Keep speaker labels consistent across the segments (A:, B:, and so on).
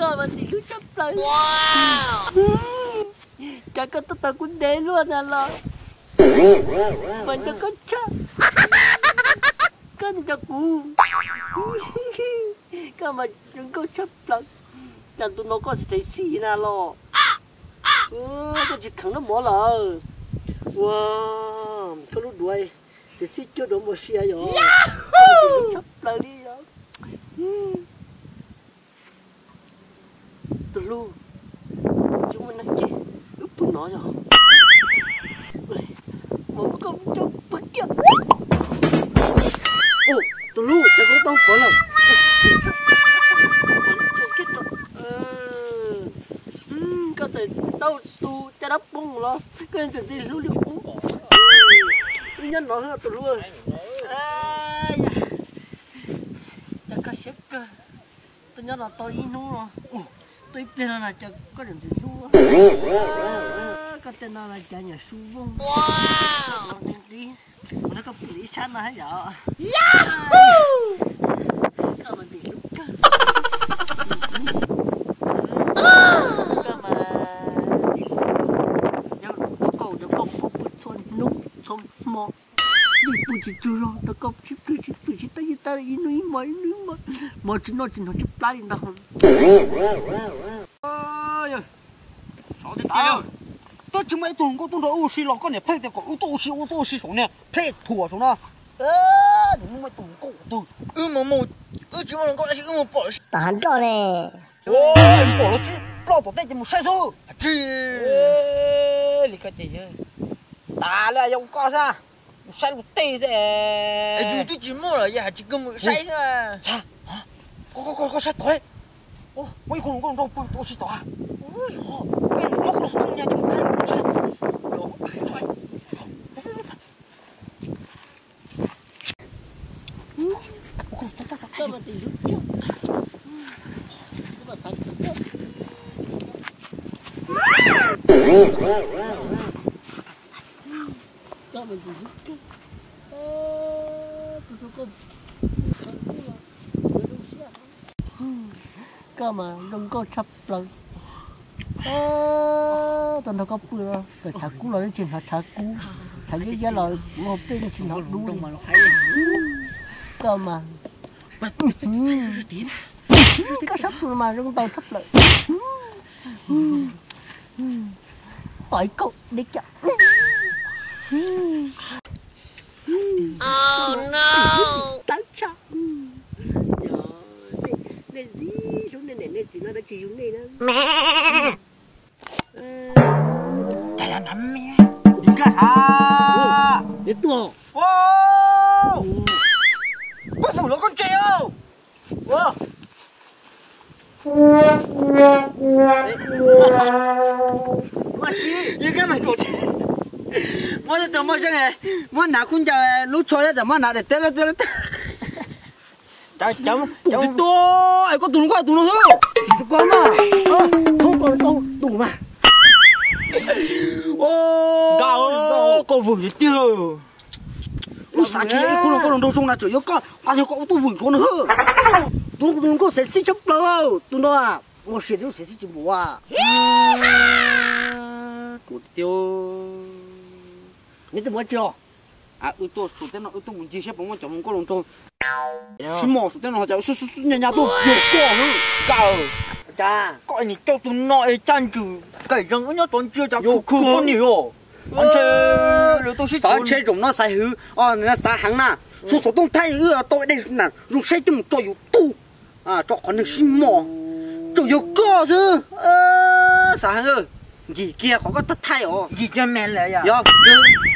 A: cơ mà thì cứ chấp lời wow chả có tôi tao cũng đế luôn à lo mình cho có chắc cái cho cú cái mà đừng có chấp lời chẳng tụi nó có sẽ xì nè lo ừ tôi chỉ khẳng nó bỏ lờ wow có lúc đuôi thì xí chưa đủ một xe rồi chấp lời đi rồi từ lu chúng mình đang chết. Úp tụi nó rồi ờ, một con trong bất chấp ô từ lu chẳng có tao phải lòng. Có thể tao tu cho đắp bung lo. Cái chuyện gì lu được bung nhân nó là từ lu ai chẳng có sức cơ. Tôi nhớ là tôi in nó rồi tôi biết là chẳng có điểm gì su cái tên nó là chả nhà su vong wow đi nó có phụ lý sát nó hay giờ yahoo các bạn đi lúc cơ các bạn đi nhau nó cầu nó bông bông bút xuân nút xuân mò đi bút chỉ chú rồi nó có chip chip chip chip chip tay tay in nó in mà in mà mà chỉ nó chỉ nó chip lá đi đâu
B: ơi sao thế tiêu tôi chỉ mấy tuần có tuần rồi oxy lo con này phê thì có ô tô oxy ô xuống nè phê thua xuống đó ơ đừng mấy tuần có tôi ư mà một ư chỉ một con là chỉ ư một bỏ
C: tàn cho nè
B: ô bỏ nó chứ bỏ tổ đây chỉ một sai số chỉ lý cái gì ta là dùng co ra 晒
D: 露天的，寂寞了，
B: 啥？快快快快晒台！我我一个人当当当当晒台。哎呦，哎，老苦了，人家就
A: 晒，老。快快快快快！干得？Các bạn thì lúc trước tôi tôi có các mà đừng có chấp lần tao nó có bữa cái thằng cú là chuyện hạt thằng cú thằng như giá là một bên chuyện học đúng
D: Đông mà nó hay.
A: cơ mà có sắp mà chúng tao thấp lại hỏi cậu đi chậm
C: no.
A: Tao chọc. Nên gì xuống nên nên chỉ nó đã chịu này đó.
C: Mẹ.
B: cái ơi nắm mẹ. Đi cả ha.
A: Đi tua.
B: Wow. Bố phủ nó con treo. Wow.
D: Đấy. Mà gì? Như cái mày tổ chức. 我这怎么这个？我拿空调录错了，怎么拿的？得了得了得。
B: chấm chấm chấm to ai có tụi nó tụi nó không
A: con mà ơ không còn đâu đủ mà
B: ô gạo con vừa gì tiêu nó sao chỉ con con con đâu xong là chỉ có bao nhiêu con tôi vừa con nữa
A: tụi tụi có sẽ xích chấp đâu tụi nó à một sẽ tụi sẽ xích chụp bùa à
B: tụi tiêu
A: 你怎么叫？
B: à ư tôi tụi tên nó ư tôi muốn chia sẻ bằng một chồng con lòng tôi xin mò tụi tên nó chồng su su su nhà nhà tôi nhiều con nữa gạo
D: cha coi你叫tôi nói站住cái răng nó toàn chưa chắc khổ con nhiều anh chơi rồi tôi sẽ
B: sao chơi rồng nó sai hư ờ nó sai hàng na số số đông thay ư tôi đây là dùng sai cho một cho yếu tu à cho con được xin mò cho yếu co chứ ơ sao hàng ơi gì kia có có tất thay ổ
D: gì kia mẹ lại
B: à
A: yo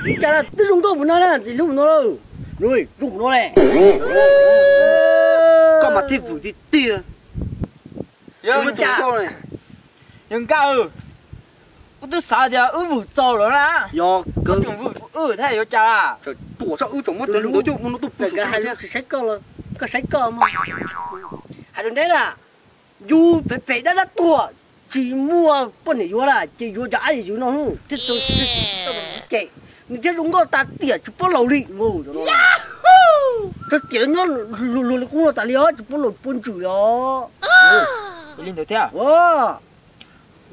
A: cứ chả là tự dùng tôi muốn nói là gì lúc nó đâu rồi dùng nói này
B: có mà thêm vụ thì tia chúng mình chả
D: nhưng cao ừ có tôi sợ thì ư vụ cho rồi đó yo
B: cứ
D: chúng vụ ư thay yo chả
B: là tổ sao ư chúng mất tới lúc
A: đó
B: chúng
A: nó tụt
B: cái
A: hai cái sách cơ là cái sách cơ mà hai đứa đấy là du phải phải đã đã tuổi chỉ mua bọn này vô là chỉ vô giá thì chúng nó không thế tôi chạy mình thế chúng rồi ta tỉa chụp bao lầu lị vô cho nó ta tỉa nó lù lù lù cũng là ta lió chụp bao lầu bún chửi
D: đó tôi lên đầu theo
A: wow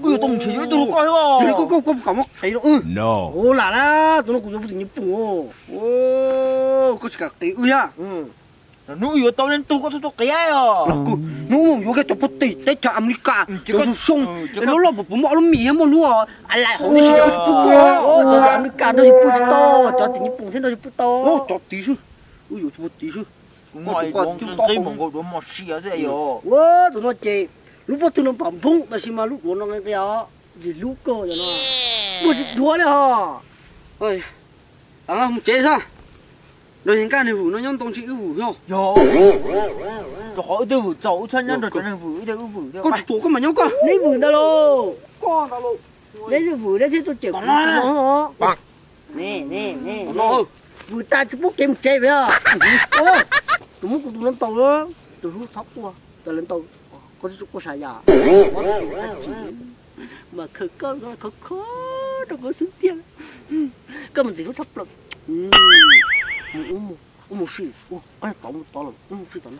D: cứ đồng chí với tôi coi ho
B: thì có có có cảm ơn, thấy đâu
E: no
A: ô là đó tôi nó cũng giống như bùng ô
B: ô có sự cảm tí ừ ya
A: ừ
D: nó yếu tao nên tu có tôi cái ấy
B: à? Nó mồm yếu cái tôi bút tỉ tết à. cho America
D: chỉ có sung.
B: nó lo bộ mỏ nó mía mà luôn à. Lại hổng đi
A: xin cho bút có cho America nó đi bút to. Cho tí bút thế nó đi bút to.
B: Ô cho tí chứ. Ui yếu bút tí chứ.
D: Ngoài còn
B: chúng tôi
D: mong có đồ mỏ xì ở đây rồi
A: quá tụi nó chê. Lúc đó tụi nó bấm phung là xí mà lúc đó nó nghe cái đó. Gì lúc cơ cho nó à? bút đuối đấy
B: hả ơi à không chế sao rồi những cái này vụ nó nhân tông sĩ vụ nhau
D: yo. Rồi hỏi từ vụ cháu chân nhân rồi chân nhân vụ từ vụ theo
B: con chủ con mà nhau con.
A: Lấy vụ đâu lô.
B: Con đâu
A: lô. Lấy cái vụ đấy thì
B: tôi
A: chịu.
B: Con
A: nó bằng. Nè
B: nè
A: nè nó vụ ta chụp bút kem chơi phải không? tụi muốn tụi lên tàu đó. Tụi hút thóc qua tụi lên tàu. Có chút có xài già mà khờ cơ rồi khờ khó đâu có xứng tiền. Cơ mình thì hút thóc lắm ừ. 你我母我母睡，我哎呀倒打了，我睡着了。